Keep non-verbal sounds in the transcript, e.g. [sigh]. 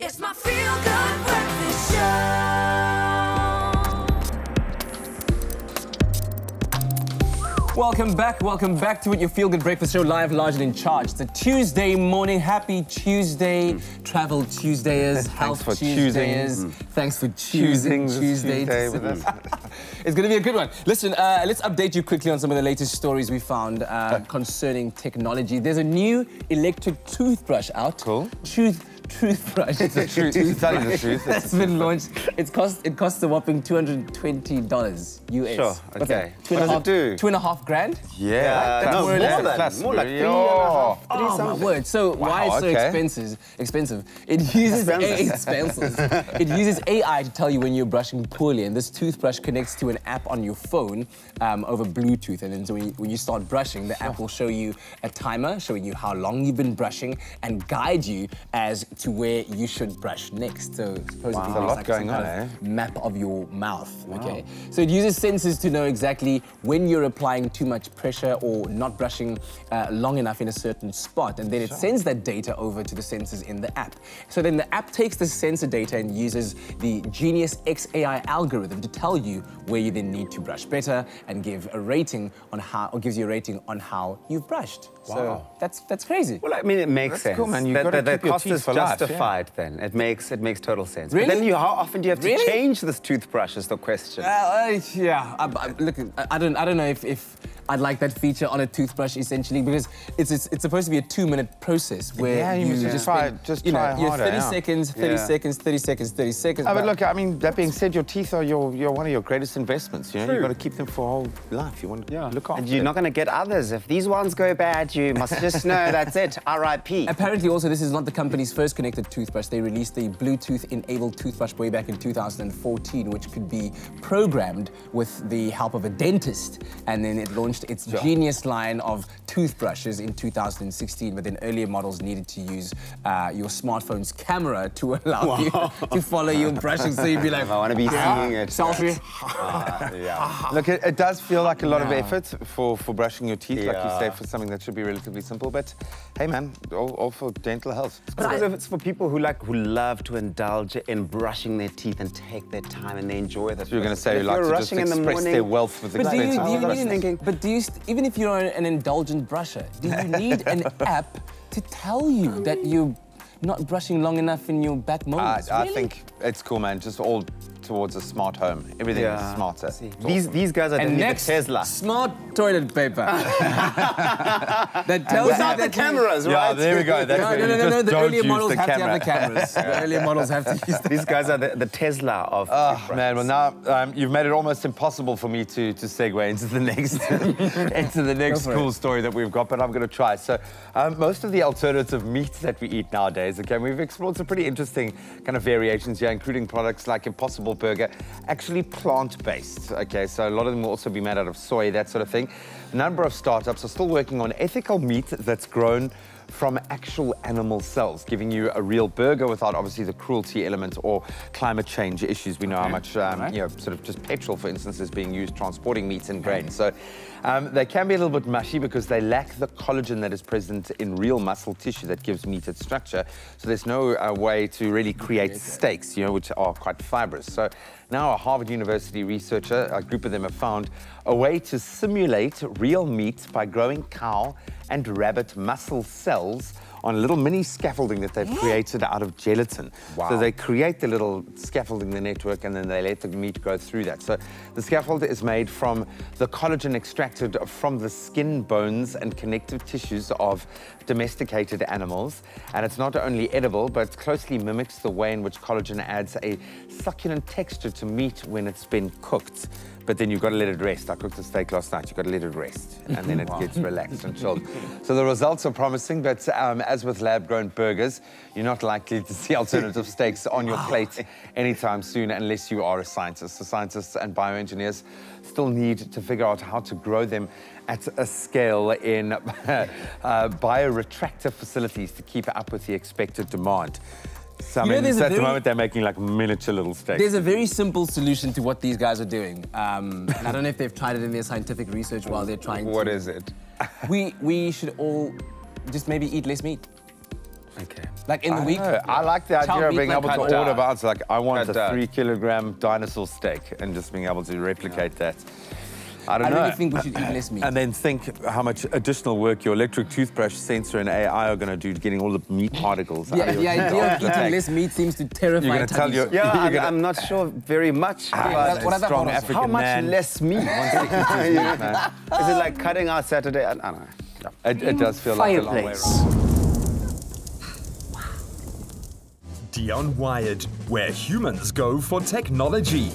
It's my feel good breakfast show. Welcome back, welcome back to it, your Feel Good Breakfast Show live, large and in charge. It's a Tuesday morning. Happy Tuesday, Travel Tuesdayers, [laughs] Health for Tuesdayers. choosing. Thanks for choosing this Tuesday. Tuesday to- with us. [laughs] it's going to be a good one. Listen, uh, let's update you quickly on some of the latest stories we found uh, concerning technology. There's a new electric toothbrush out. Cool. Tooth toothbrush. It's the truth. It's telling the truth. [laughs] That's been launched. It's cost it costs a whopping two hundred twenty dollars US. Sure, okay. Two What and a does it half- do? Two and a half grand. Yeah, no, more than plus. more like three and a half. Three Oh my word! So why it's so okay. expensive? Expensive. It uses A- expensive. it uses AI to tell you when you're brushing poorly, and this toothbrush connects to an app on your phone um, over Bluetooth. And then so when you, when you start brushing, the app will show you a timer showing you how long you've been brushing and guide you as to where you should brush next. So supposedly Wow. there's A lot like going some on, kind eh? map of your mouth. Okay. So it uses sensors to know exactly when you're applying too much pressure or not brushing uh, long enough in a certain spot, and then it sends that data over to the sensors in the app. So then the app takes the sensor data and uses the Genius XAI algorithm to tell you where you then need to brush better and give a rating on how, or gives you a rating on how you've brushed. So Wow. that's that's crazy. Well, I mean, it makes That's sense. cool, man. You've That- gotta that the keep your teeth for life, yeah. justified. Then it makes it makes total sense. Really? But then, you, how often do you have to Really? change this toothbrush? Is the question. Uh, uh, yeah, I, I, look, I don't, I don't know if, if I'd like that feature on a toothbrush essentially because it's it's, it's supposed to be a two-minute process where Yeah, you must just try- just you know, try you're harder, 30 yeah. seconds, 30 Yeah. seconds, 30 seconds, 30 seconds. Oh, but look, I mean, that being said, your teeth are your, your one of your greatest investments. You know, True. you've got to keep them for a whole life. You want to look after and you're them. not going to get others. If these ones go bad, you must just know [laughs] that's it. R.I.P. Apparently, also, this is not the company's first connected toothbrush. They released a Bluetooth-enabled toothbrush way back in 2014, which could be programmed with the help of a dentist. And then it launched its Genius line of toothbrushes in 2016. But then earlier models needed to use uh, your smartphone's camera to allow you to follow your brushing. So you'd be like, [laughs] I want to be seeing it. selfie. [laughs] yeah. Look, it, it does feel like a lot of effort for, for brushing your teeth, like you say, for something that should be relatively simple. But hey, man, all, all for dental health. I suppose if it's for people who like who love to indulge in brushing their teeth and take their time and they enjoy that. So you're going to say you like to just rushing in the express morning, their wealth with But do you, do you I was brushes. need, thinking- but do you, even if you're an indulgent brusher, do you [laughs] need an app to tell you that you're not brushing long enough in your back I, molars? I Really? think it's cool, man. Just all towards a smart home. Everything is smarter. See, These awesome. these guys are And definitely next, the Tesla. smart toilet paper. [laughs] that tells Without you the that you- cameras, Yeah, right? there we go. That's No, no, no, no, no. The earlier models the have camera. to have the cameras. the earlier models have to use the [laughs] These guys are the, the Tesla of. Oh, man, well now um, you've made it almost impossible for me to, to segue into the next [laughs] into the next cool it. story that we've got, but I'm going to try. So, um, most of the alternative meats that we eat nowadays, okay, we've explored some pretty interesting kind of variations here, including products like Impossible Burger, actually plant-based. Okay, so a lot of them will also be made out of soy, that sort of thing. A number of startups are still working on ethical meat that's grown from actual animal cells, giving you a real burger without obviously the cruelty element or climate change issues. We know how much, um, you know, sort of just petrol, for instance, is being used transporting meat and grain. So um, they can be a little bit mushy because they lack the collagen that is present in real muscle tissue that gives meat its structure. So there's no uh, way to really create steaks, you know, which are quite fibrous. So now a Harvard University researcher, a group of them have found a way to simulate real meat by growing cow and rabbit muscle cells cells on a little mini scaffolding that they've created out of gelatin. So they create the little scaffolding, the network, and then they let the meat grow through that. So the scaffold is made from the collagen extracted from the skin, bones, and connective tissues of domesticated animals. And it's not only edible, but closely mimics the way in which collagen adds a succulent texture to meat when it's been cooked. But then you've got to let it rest. I cooked a steak last night. You've got to let it rest, and then it gets relaxed and chilled. [laughs] So the results are promising, but um, as with lab-grown burgers, you're not likely to see [laughs] alternative steaks on your plate anytime soon unless you are a scientist. The scientists and bioengineers still need to figure out how to grow them at a scale in [laughs] uh, bioretractor facilities to keep up with the expected demand. So, I know, mean, there's a at the moment, they're making like miniature little steaks. There's a very simple solution to what these guys are doing. Um, and I don't know if they've tried it in their scientific research while they're trying What to. is it? We, we should all just maybe eat less meat. Okay. Like in the I week. know. I like the chow idea of being able to order down. out. Like, I want Cut a down. three kilogram dinosaur steak and just being able to replicate that. I don't I know. really think we should eat less meat. And then think how much additional work your electric toothbrush sensor and AI are going to do to getting all the meat particles out Yeah, of your the idea of teeth. eating less meat seems to terrify You're gonna tell your- Yeah, [laughs] You're I'm, gonna- I'm not sure very much. what but are the strong? African how much man. less meat? [laughs] Is it like cutting out Saturday? I, I don't know. It, it does feel like a long way around. Dion Wired, where humans go for technology.